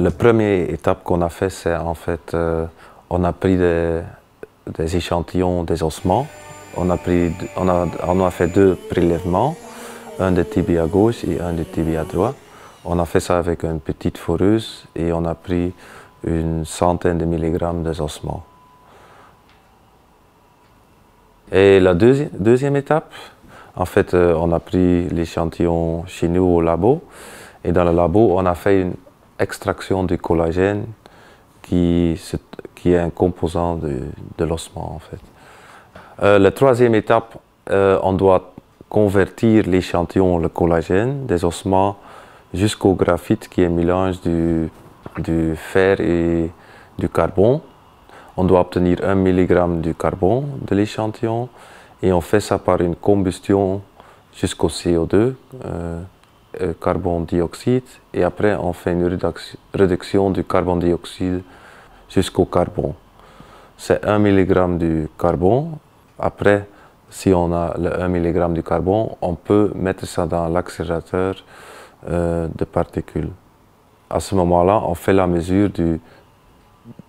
La première étape qu'on a fait, c'est en fait, euh, on a pris des, échantillons des ossements. On a, pris, on, a, on a fait deux prélèvements, un de tibia gauche et un de tibia droit. On a fait ça avec une petite foreuse et on a pris une centaine de milligrammes des ossements. Et la deuxième étape, en fait, euh, on a pris l'échantillon chez nous au labo. Et dans le labo, on a fait une extraction du collagène qui, est un composant de, l'ossement en fait. Euh, la troisième étape, euh, on doit convertir l'échantillon, le collagène, des ossements jusqu'au graphite qui est un mélange du, fer et du carbone. On doit obtenir 1 mg du carbone de l'échantillon et on fait ça par une combustion jusqu'au CO2. Euh, carbone dioxyde et après on fait une réduction du carbone dioxyde jusqu'au carbone. C'est 1 mg du carbone. Après, si on a le 1 mg du carbone, on peut mettre ça dans l'accélérateur euh, de particules. À ce moment-là, on fait la mesure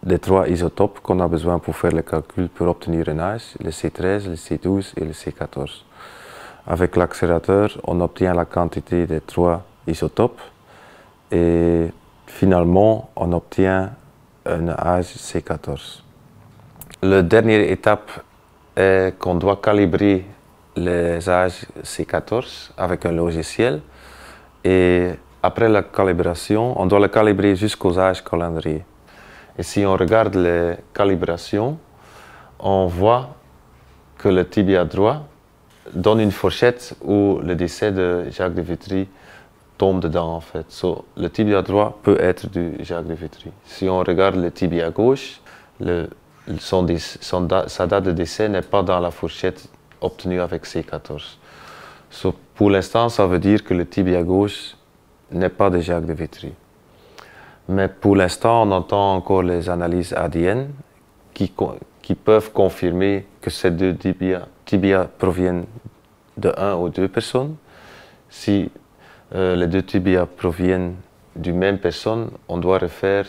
des trois isotopes qu'on a besoin pour faire le calcul pour obtenir un âge, le C13, le C12 et le C14. Avec l'accélérateur, on obtient la quantité des trois isotopes et finalement, on obtient un âge C14. La dernière étape est qu'on doit calibrer les âges C14 avec un logiciel et après la calibration, on doit le calibrer jusqu'aux âges calendrier. Et si on regarde les calibrations, on voit que le tibia droit donne une fourchette où le décès de Jacques de Vitry tombe dedans en fait. le tibia droit peut être du Jacques de Vitry. Si on regarde le tibia gauche, son, sa date de décès n'est pas dans la fourchette obtenue avec C14. pour l'instant, ça veut dire que le tibia gauche n'est pas de Jacques de Vitry. Mais pour l'instant, on entend encore les analyses ADN qui, qui peuvent confirmer que ces deux tibias, proviennent de un ou deux personnes. Si euh, les deux tibias proviennent d'une même personne, on doit refaire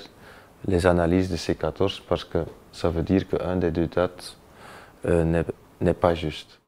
les analyses de ces 14 parce que ça veut dire qu'un des deux dates euh, n'est pas juste.